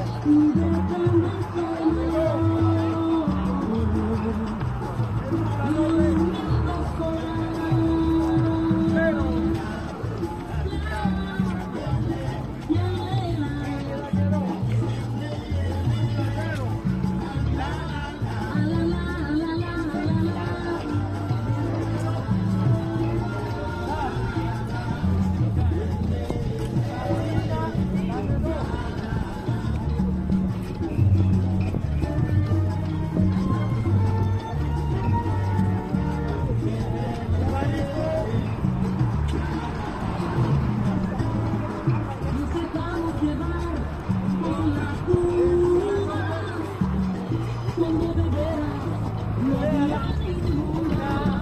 Gracias. Yeah.